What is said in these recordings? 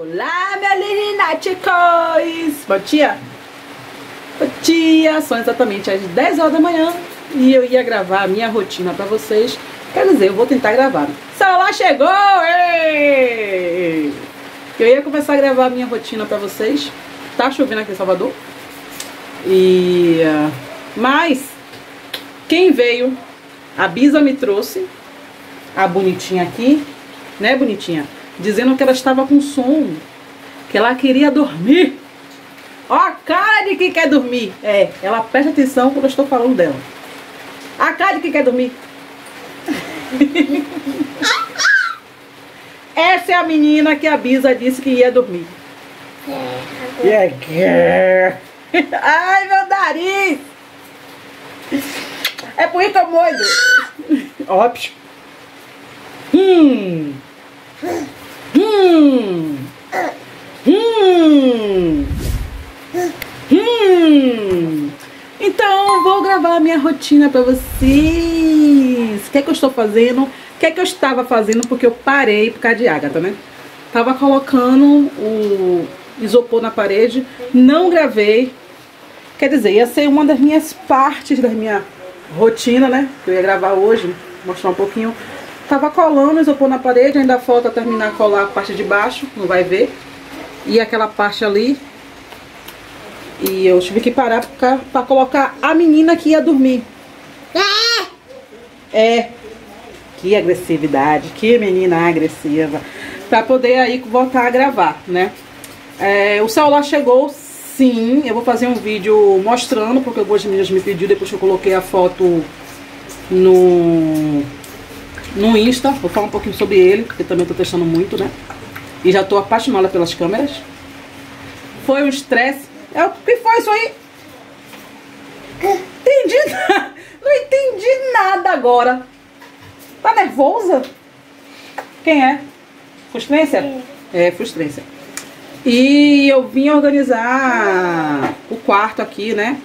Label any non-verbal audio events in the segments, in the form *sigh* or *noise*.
Olá, minha chicos! Bom dia! Bom dia! São exatamente às 10 horas da manhã e eu ia gravar a minha rotina pra vocês. Quer dizer, eu vou tentar gravar. Celular chegou! Ei! Eu ia começar a gravar a minha rotina pra vocês. Tá chovendo aqui em Salvador. E... Mas, quem veio, a Bisa me trouxe, a bonitinha aqui, né, bonitinha? Dizendo que ela estava com sono, que ela queria dormir. Ó a cara de quem quer dormir. É, ela presta atenção quando eu estou falando dela. A cara de quem quer dormir. *laughs* Essa é a menina que a Bisa disse que ia dormir. Yeah, *laughs* yeah. Ai, meu nariz! É por isso que eu. *laughs* Óbvio. Hum. Hum. Hum. Hum. Então, vou gravar a minha rotina pra vocês. O que é que eu estou fazendo? O que é que eu estava fazendo? Porque eu parei por causa de Agatha, né? Tava colocando o isopor na parede. Não gravei. Quer dizer, ia ser uma das minhas partes da minha rotina, né? Que eu ia gravar hoje. Mostrar um pouquinho Tava colando isopor na parede, ainda falta terminar colar a parte de baixo, não vai ver. E aquela parte ali. E eu tive que parar pra, pra colocar a menina que ia dormir. É. É. Que agressividade, que menina agressiva. Pra poder aí voltar a gravar, né? É, o celular chegou, sim. Eu vou fazer um vídeo mostrando, porque algumas meninas me pediu depois que eu coloquei a foto no no Insta, vou falar um pouquinho sobre ele, porque também estou testando muito, né? E já estou apaixonada pelas câmeras. Foi um estresse. É, o que foi isso aí? Entendi *laughs* nada. Não entendi nada agora. Tá nervosa? Quem é? Frustrência? É, frustrência. E eu vim organizar o quarto aqui, né?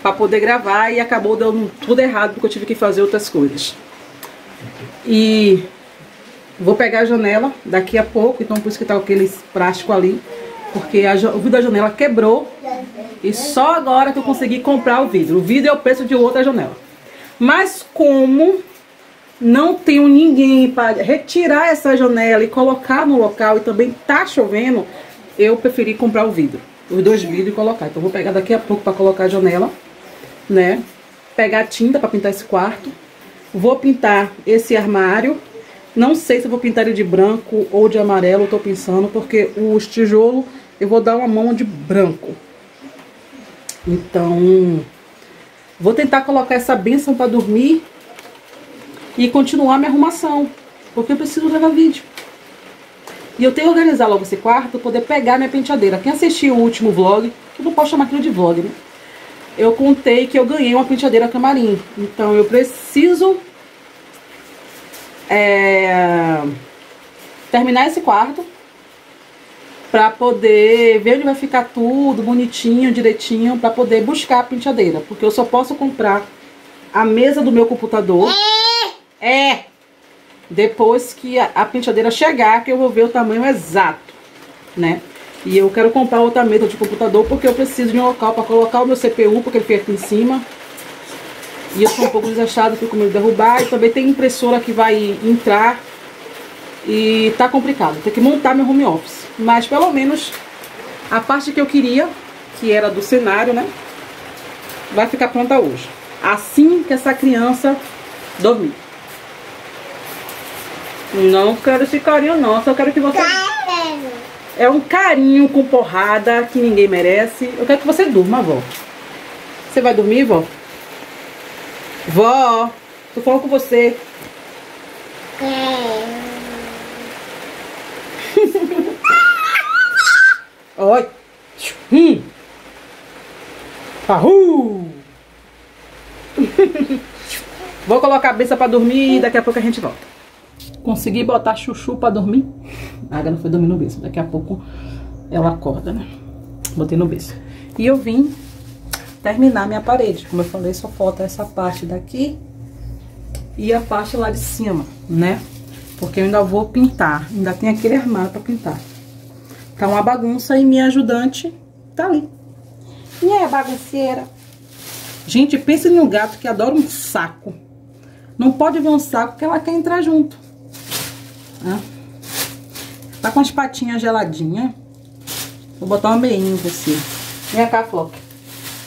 Pra poder gravar e acabou dando tudo errado porque eu tive que fazer outras coisas. E vou pegar a janela daqui a pouco, então por isso que tá aqueles plástico ali. Porque a, o vidro da janela quebrou e só agora que eu consegui comprar o vidro. O vidro é o preço de outra janela. Mas como não tenho ninguém para retirar essa janela e colocar no local e também tá chovendo, eu preferi comprar o vidro. Os dois vidros e colocar. Então vou pegar daqui a pouco para colocar a janela, né? Pegar tinta para pintar esse quarto Vou pintar esse armário. Não sei se vou pintar ele de branco ou de amarelo, tô pensando, porque os tijolos eu vou dar uma mão de branco. Então, vou tentar colocar essa benção para dormir e continuar minha arrumação, porque eu preciso gravar vídeo. E eu tenho que organizar logo esse quarto para poder pegar minha penteadeira. Quem assistiu o último vlog, eu não posso chamar aquilo de vlog, né? eu contei que eu ganhei uma penteadeira camarim. Então eu preciso é, terminar esse quarto para poder ver onde vai ficar tudo bonitinho, direitinho, para poder buscar a penteadeira. Porque eu só posso comprar a mesa do meu computador. É! é depois que a, a penteadeira chegar, que eu vou ver o tamanho exato, né? E eu quero comprar outra mesa de computador porque eu preciso de um local para colocar o meu CPU, porque ele fica aqui em cima. E eu sou um pouco desastrada, fico com medo de derrubar. E também tem impressora que vai entrar. E tá complicado. Tem que montar meu home office. Mas pelo menos a parte que eu queria, que era do cenário, né? Vai ficar pronta hoje. Assim que essa criança dormir. Não quero esse carinho não, só quero que você... É um carinho com porrada que ninguém merece. Eu quero que você durma, vó. Você vai dormir, vó? Vó, tô falando com você. *laughs* Oi. Hum. Ahú. *laughs* Vou colocar a cabeça pra dormir e daqui a pouco a gente volta. Consegui botar chuchu pra dormir. A Aga não foi dormir no berço. Daqui a pouco ela acorda, né? Botei no berço. E eu vim terminar minha parede. Como eu falei, só falta essa parte daqui e a parte lá de cima, né? Porque eu ainda vou pintar. Ainda tem aquele armário pra pintar. tá uma bagunça e minha ajudante tá ali. E é bagunceira. Gente, pense em um gato que adora um saco. Não pode ver um saco que ela quer entrar junto. Tá com as patinhas geladinhas. Vou botar uma meinha em você. Vem cá, Flock.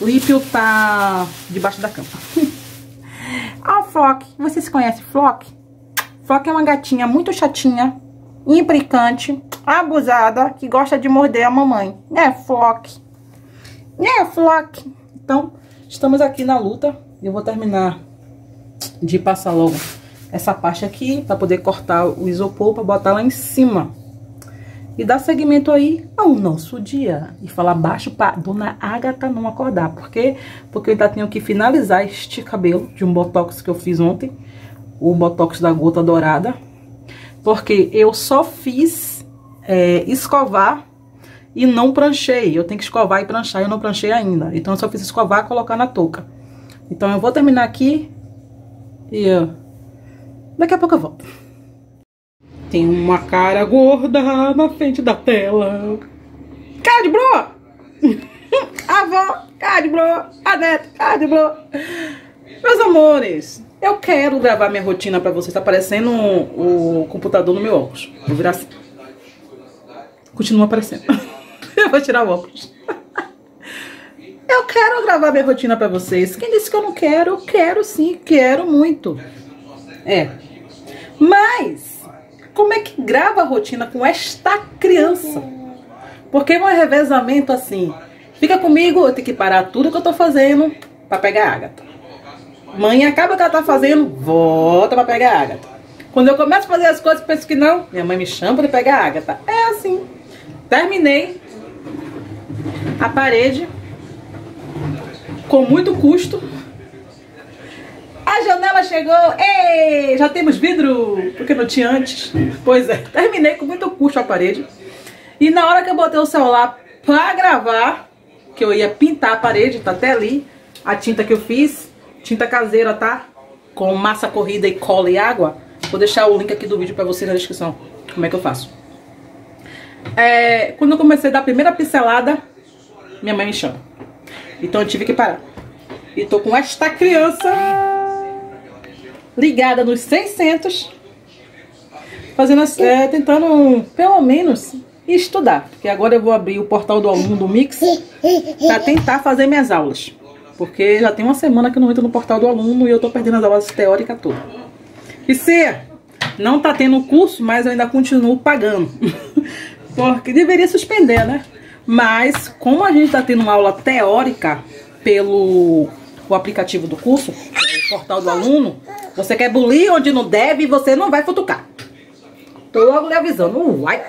Lípio tá debaixo da cama. *laughs* Oh, Flock. Vocês conhecem Flock? Flock é uma gatinha muito chatinha, implicante, abusada, que gosta de morder a mamãe. Né, Flock? Né, Flock? Então, estamos aqui na luta. Eu vou terminar de passar logo essa parte aqui, para poder cortar o isopor, para botar lá em cima. E dar seguimento aí ao nosso dia. E falar baixo para dona Agatha não acordar. Por quê? Porque eu ainda tenho que finalizar este cabelo de um botox que eu fiz ontem. O botox da gota dourada. Porque eu só fiz é, escovar e não pranchei. Eu tenho que escovar e pranchar, eu não pranchei ainda. Então eu só fiz escovar e colocar na touca. Então eu vou terminar aqui e daqui a pouco eu volto. Tem uma cara gorda na frente da tela. Cara de bro! *laughs* Avó, cara de bro! A neta, cara de bro! Meus amores, eu quero gravar minha rotina pra vocês. Tá aparecendo o, o computador no meu óculos. Vou virar assim. Continua aparecendo. *laughs* eu vou tirar o óculos. *laughs* Eu quero gravar minha rotina pra vocês. Quem disse que eu não quero? Eu quero sim, quero muito. É. Mas, como é que grava a rotina com esta criança? Porque é um revezamento assim. Fica comigo, eu tenho que parar tudo que eu tô fazendo pra pegar a Agatha. Mãe acaba o que ela tá fazendo, volta pra pegar a Agatha. Quando eu começo a fazer as coisas, penso que não, minha mãe me chama pra pegar a Agatha. É assim. Terminei a parede com muito custo. A janela chegou, ei, já temos vidro, porque não tinha antes. Pois é, terminei com muito custo a parede. E na hora que eu botei o celular pra gravar, que eu ia pintar a parede, tá até ali, a tinta que eu fiz, tinta caseira, tá? Com massa corrida e cola e água. Vou deixar o link aqui do vídeo pra vocês na descrição, como é que eu faço. É, quando eu comecei a dar a primeira pincelada, minha mãe me chama. Então eu tive que parar. E tô com esta criança ligada nos 600, fazendo, é, tentando pelo menos estudar. Porque agora eu vou abrir o portal do aluno do Mix para tentar fazer minhas aulas. Porque já tem uma semana que eu não entro no portal do aluno e eu tô perdendo as aulas teóricas todas. E se não tá tendo curso, mas eu ainda continuo pagando. *laughs* porque deveria suspender, né? Mas, como a gente está tendo uma aula teórica pelo o aplicativo do curso, portal do aluno, você quer bulir onde não deve, você não vai futucar. Tô logo lhe avisando, vai.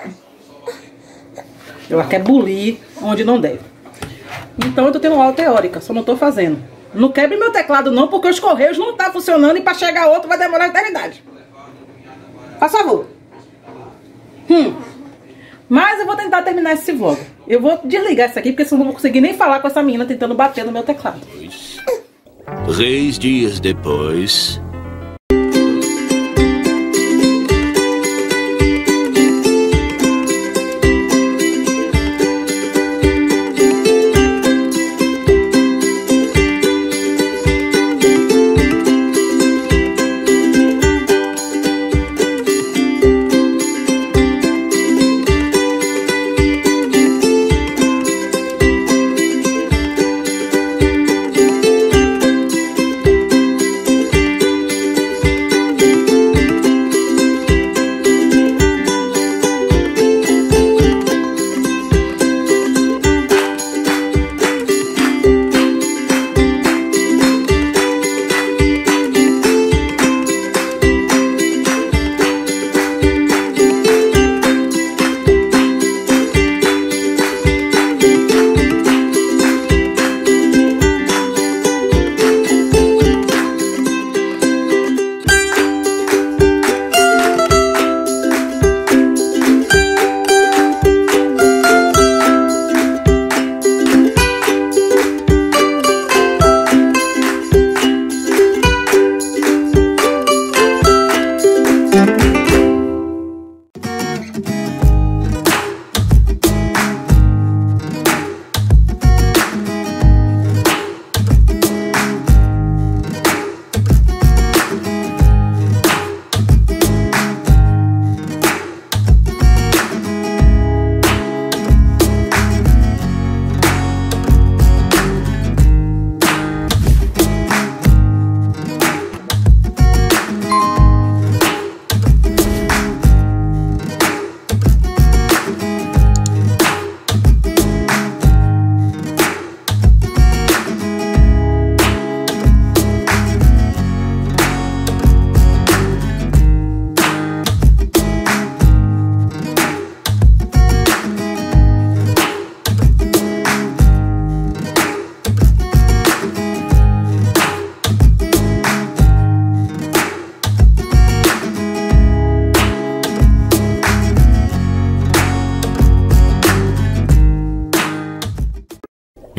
Ela quer bulir onde não deve. Então eu tô tendo aula teórica, só não tô fazendo. Não quebre meu teclado não, porque os correios não tá funcionando e pra chegar outro vai demorar eternidade. Faz favor. Hum. Mas eu vou tentar terminar esse vlog. Eu vou desligar isso aqui, porque senão não vou conseguir nem falar com essa menina tentando bater no meu teclado. Três dias depois...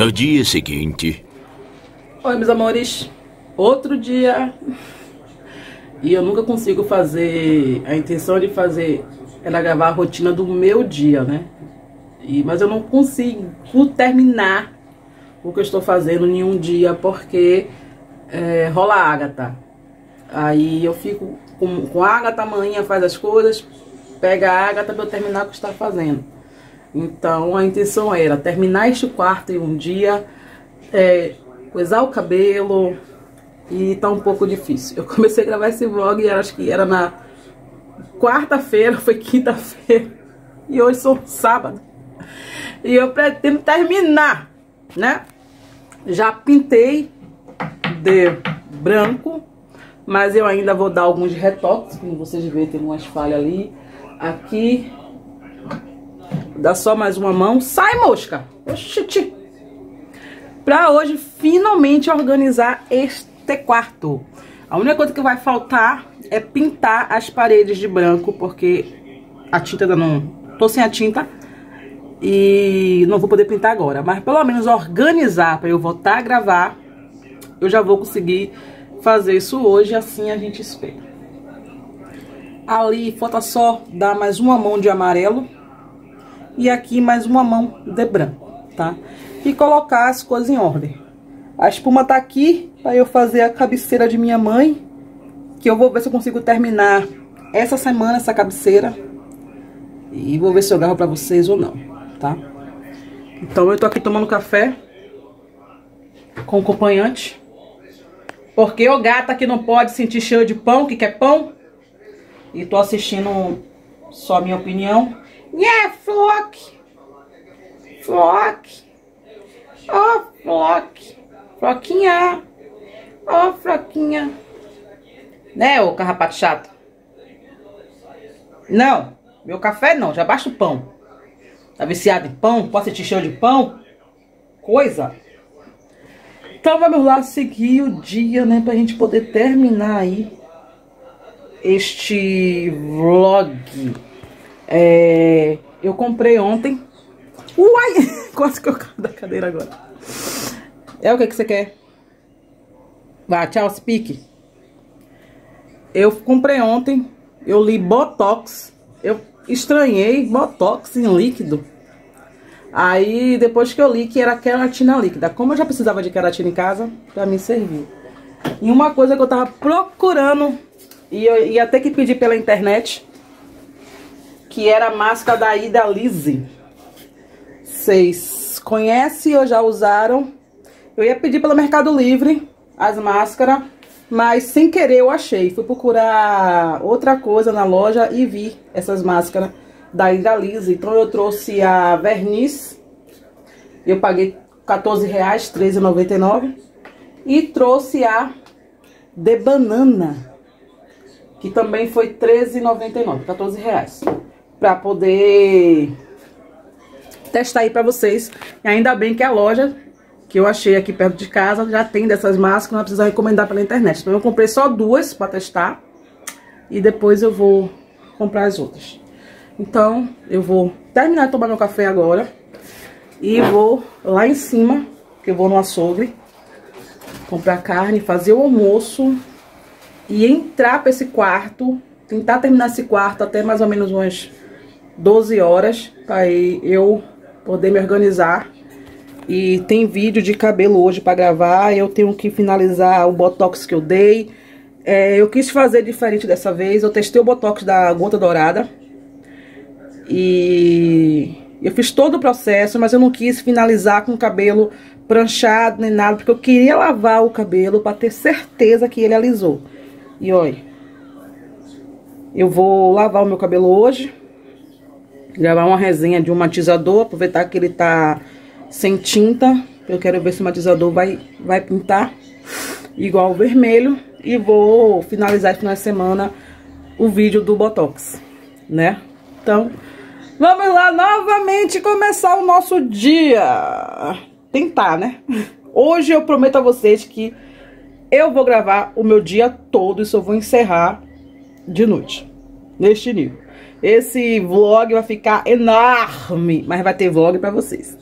No dia seguinte. Oi, meus amores. Outro dia. E eu nunca consigo fazer. A intenção de fazer era gravar a rotina do meu dia, né? E, mas eu não consigo terminar o que eu estou fazendo em um dia porque é, rola a Agatha. Aí eu fico com, com a Agatha, amanhã faz as coisas, pega a Agatha para eu terminar o que está fazendo. Então a intenção era terminar este quarto em um dia, é, coisar o cabelo e tá um pouco difícil. Eu comecei a gravar esse vlog e acho que era na quarta-feira, foi quinta-feira e hoje sou sábado. E eu pretendo terminar, né? Já pintei de branco, mas eu ainda vou dar alguns retoques, como vocês veem, tem umas falhas ali. Aqui, dá só mais uma mão. Sai, mosca! Oxi, Pra hoje, finalmente, organizar este quarto. A única coisa que vai faltar é pintar as paredes de branco, porque a tinta ainda não... Tô sem a tinta e não vou poder pintar agora. Mas pelo menos organizar para eu voltar a gravar, eu já vou conseguir fazer isso hoje, assim a gente espera. Ali falta só dar mais uma mão de amarelo e aqui mais uma mão de branco, tá? E colocar as coisas em ordem. A espuma tá aqui para eu fazer a cabeceira de minha mãe, que eu vou ver se eu consigo terminar essa semana essa cabeceira. E vou ver se eu gravo para vocês ou não, tá? Então eu tô aqui tomando café com acompanhante. Porque o gata que não pode sentir cheiro de pão, que quer pão. E tô assistindo só a minha opinião. Yeah, Flock! Flock! Oh, Flock! Floquinha! Oh, Floquinha! Né, ô carrapato chato? Não, meu café não, já baixa o pão. Tá viciado em pão? Pode sentir cheiro de pão? Coisa! Então vamos lá seguir o dia, né? Pra gente poder terminar aí este vlog. É, eu comprei ontem. Uai! *laughs* Quase que eu caio da cadeira agora. É o que, que você quer? Vá, tchau, speak. Eu comprei ontem. Eu li Botox. Eu estranhei Botox em líquido. Aí, depois que eu li que era queratina líquida. Como eu já precisava de queratina em casa, pra mim serviu. E uma coisa que eu tava procurando, e eu ia ter que pedir pela internet, que era a máscara da Ida Lise. Vocês conhecem ou já usaram? Eu ia pedir pelo Mercado Livre as máscaras, mas sem querer eu achei. Fui procurar outra coisa na loja e vi essas máscaras da Hidrolise. Então eu trouxe a verniz, eu paguei 14 reais, 13,99. E trouxe a de banana, que também foi 13,99, 14 Pra poder testar aí pra vocês. E ainda bem que a loja que eu achei aqui perto de casa já tem dessas máscaras, não precisa recomendar pela internet. Então eu comprei só duas pra testar. E depois eu vou comprar as outras. Então, eu vou terminar de tomar meu café agora. E vou lá em cima, que eu vou no açougue, comprar carne, fazer o almoço e entrar para esse quarto, tentar terminar esse quarto até mais ou menos umas 12 horas, para eu poder me organizar. E tem vídeo de cabelo hoje para gravar, eu tenho que finalizar o botox que eu dei. É, eu quis fazer diferente dessa vez, eu testei o botox da gota dourada, e eu fiz todo o processo, mas eu não quis finalizar com o cabelo pranchado nem nada, porque eu queria lavar o cabelo para ter certeza que ele alisou. E olha, eu vou lavar o meu cabelo hoje, gravar uma resenha de um matizador, aproveitar que ele tá sem tinta, eu quero ver se o matizador vai, vai pintar igual o vermelho. E vou finalizar final de semana o vídeo do Botox, né? Então, Vamos lá novamente começar o nosso dia. Tentar, né? Hoje eu prometo a vocês que eu vou gravar o meu dia todo e só vou encerrar de noite. Neste nível. Esse vlog vai ficar enorme, mas vai ter vlog pra vocês.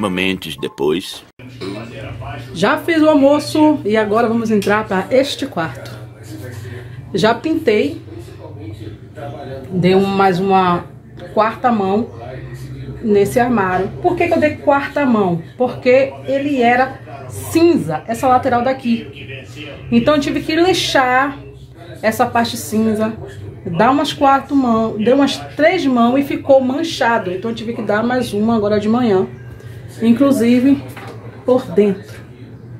Momentos depois. Já fiz o almoço e agora vamos entrar para este quarto. Já pintei. Dei mais uma quarta mão nesse armário. Por que, que eu dei quarta mão? Porque ele era cinza, essa lateral daqui. Então eu tive que lixar essa parte cinza, dar umas quatro mãos, deu umas três mãos e ficou manchado. Então eu tive que dar mais uma agora de manhã. Inclusive por dentro.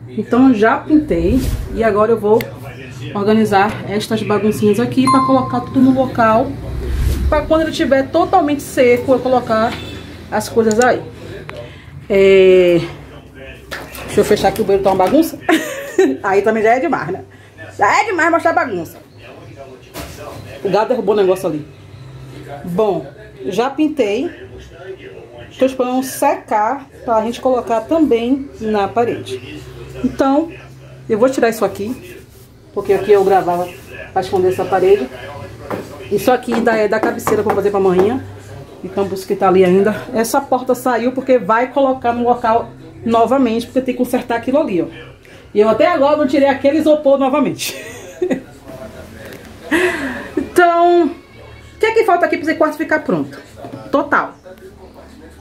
Então já pintei e agora eu vou organizar estas baguncinhas aqui para colocar tudo no local. Para quando ele estiver totalmente seco, eu colocar as coisas aí. É... Deixa eu fechar aqui o banheiro, tá uma bagunça. *laughs* aí também já é demais, né? Já é demais mostrar bagunça. O gato derrubou o negócio ali. Bom, já pintei. Estou esperando secar para a gente colocar também na parede. Então, eu vou tirar isso aqui. Porque aqui eu gravava para esconder essa parede. Isso aqui é da cabeceira para fazer para amanhã. Então, por isso que tá ali ainda. Essa porta saiu porque vai colocar no local novamente. Porque tem que consertar aquilo ali, ó. E eu até agora não tirei aquele isopor novamente. *laughs* Então, o que é que falta aqui para esse quarto ficar pronto? Total.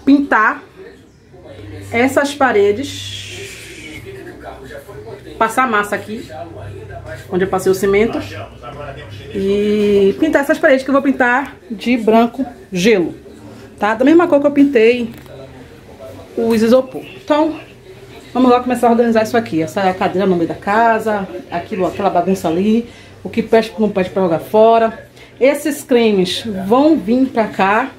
Pintar essas paredes. Passar massa aqui, onde eu passei o cimento. E pintar essas paredes que eu vou pintar de branco gelo. Tá? Da mesma cor que eu pintei os isopor. Então, vamos lá começar a organizar isso aqui. Essa é cadeira no meio da casa, aquilo, aquela bagunça ali, o que pede não pede para jogar fora. Esses cremes vão vir pra cá.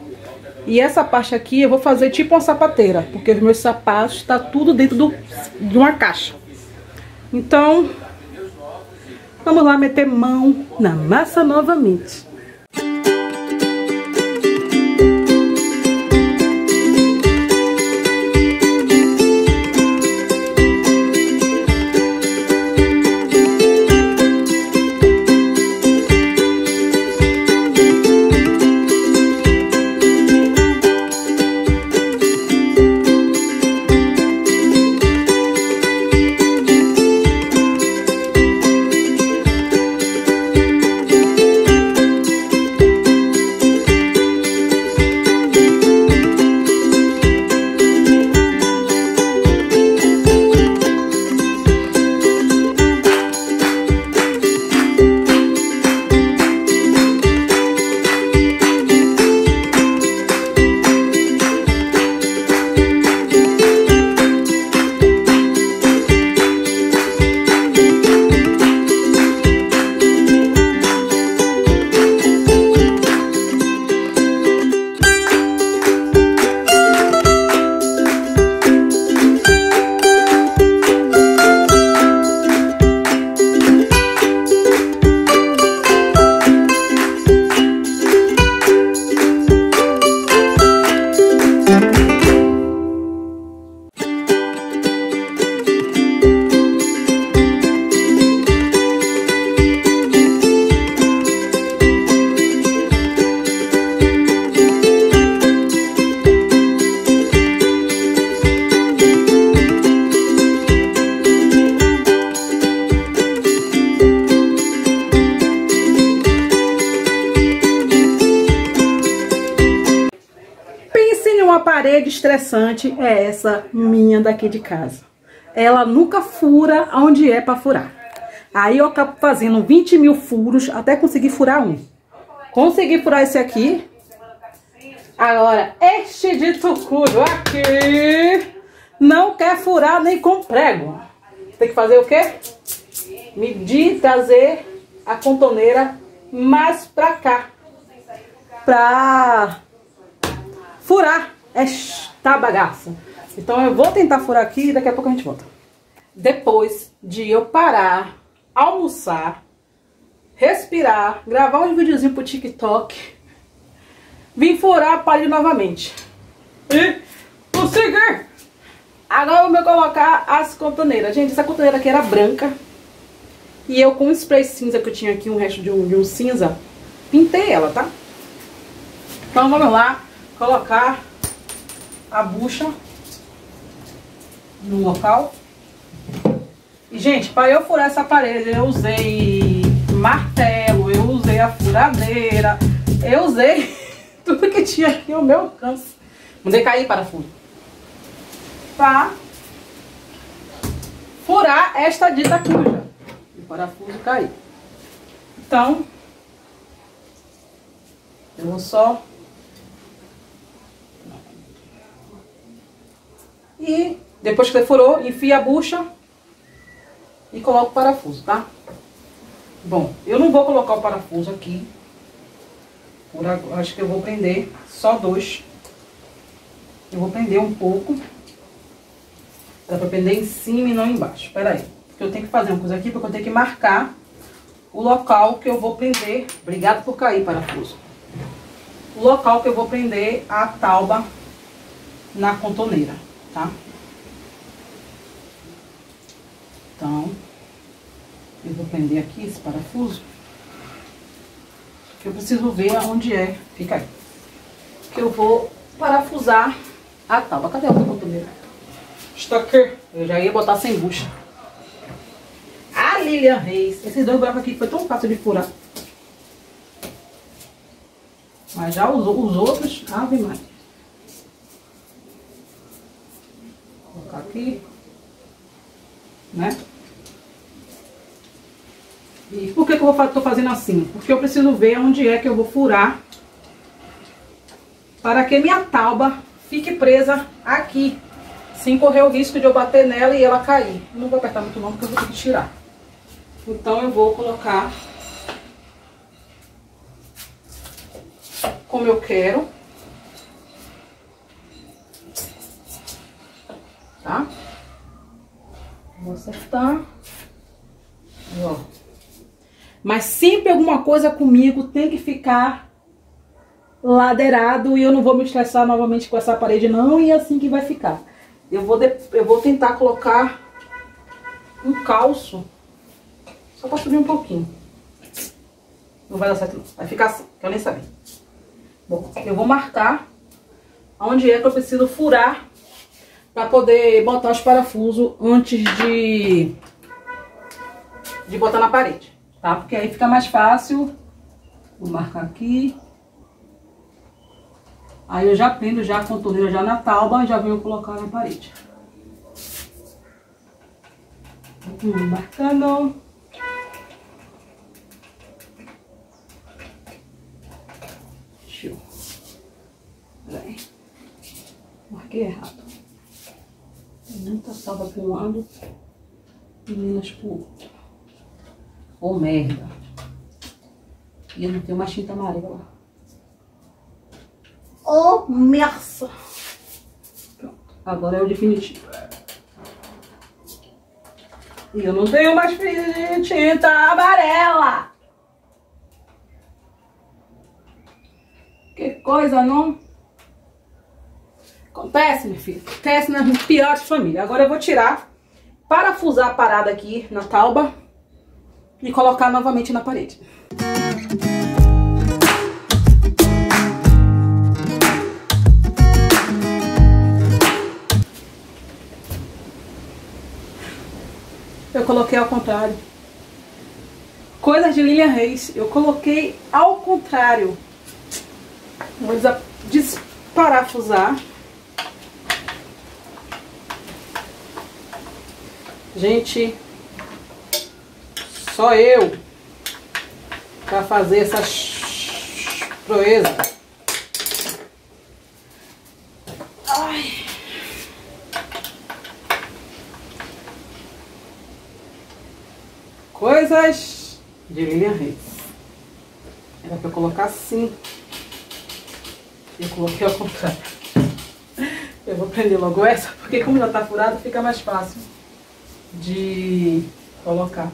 E essa parte aqui eu vou fazer tipo uma sapateira, porque os meus sapatos está tudo dentro do, de uma caixa. Então, vamos lá meter mão na massa novamente. Estressante é essa minha daqui de casa. ela nunca fura onde é pra furar. Aí eu acabo fazendo 20 mil furos até conseguir furar um. Consegui furar esse aqui. Agora, este de tucudo aqui não quer furar nem com prego. Tem que fazer o quê? Medir, trazer a contoneira mais pra cá. Pra furar esta bagaça. Então eu vou tentar furar aqui e daqui a pouco a gente volta. Depois de eu parar, almoçar, respirar, gravar um videozinho pro TikTok, vim furar a parede novamente. E consegui! Agora eu vou colocar as contoneiras. Gente, essa contoneira aqui era branca. E eu com um spray cinza que eu tinha aqui, um resto de um, de um cinza, pintei ela, tá? Então vamos lá colocar a bucha no local. E, gente, para eu furar essa parede, eu usei martelo, eu usei a furadeira, eu usei *laughs* tudo que tinha aqui ao meu alcance. Mandei cair parafuso. Pra furar esta dita cuja. E o parafuso cair. Então, eu vou só... E depois que você furou, enfia a bucha e coloca o parafuso, tá? Bom, eu não vou colocar o parafuso aqui. Por agora, acho que eu vou prender só dois. Eu vou prender um pouco. Dá pra prender em cima e não embaixo. Espera aí. Porque eu tenho que fazer uma coisa aqui, porque eu tenho que marcar o local que eu vou prender. Obrigado por cair, parafuso. O local que eu vou prender a tauba na contoneira, tá? Então, eu vou prender aqui esse parafuso. Que eu preciso ver aonde é. Fica aí. Que eu vou parafusar a tábua. Cadê a outra cotoneira? Está aqui. Eu já ia botar sem bucha. A Lilian Reis. Esses dois buracos aqui foi tão fácil de furar. Mas já os, os outros, ave mais. Vou colocar aqui. Né? E por que, que eu estou fazendo assim? Porque eu preciso ver onde é que eu vou furar para que minha tauba fique presa aqui, sem correr o risco de eu bater nela e ela cair. Não vou apertar muito não, porque eu vou ter que tirar. Então eu vou colocar como eu quero. Tá? Vou acertar. E, ó. Mas sempre alguma coisa comigo tem que ficar ladeirado e eu não vou me estressar novamente com essa parede não e é assim que vai ficar. Eu vou, de, eu vou tentar colocar um calço só para subir um pouquinho. Não vai dar certo não. Vai ficar assim, que eu nem sabia. Bom, eu vou marcar onde é que eu preciso furar para poder botar os parafusos antes de, de botar na parede tá? Porque aí fica mais fácil. Vou marcar aqui. Aí eu já prendo já a contorneira já na tauba e já venho colocar na parede. Marcando. Show. Peraí. Marquei errado. Muita tauba para um lado e menos pro outro. Ô, oh, merda. E eu não tenho mais tinta amarela. Ô, oh, merda. Pronto. Agora é o definitivo. E eu não tenho mais tinta amarela. Que coisa, não? Acontece, minha filha. Acontece nas piores famílias. Agora eu vou tirar, parafusar a parada aqui na tauba e colocar novamente na parede. Eu coloquei ao contrário. Coisas de Lilian Reis. Eu coloquei ao contrário. Vou desparafusar. Gente, só eu para fazer essas proezas. Ai. Coisas de Lilian Reis. Era para eu colocar assim. Eu coloquei ao contrário. Eu vou prender logo essa, porque como já tá furada, fica mais fácil de colocar.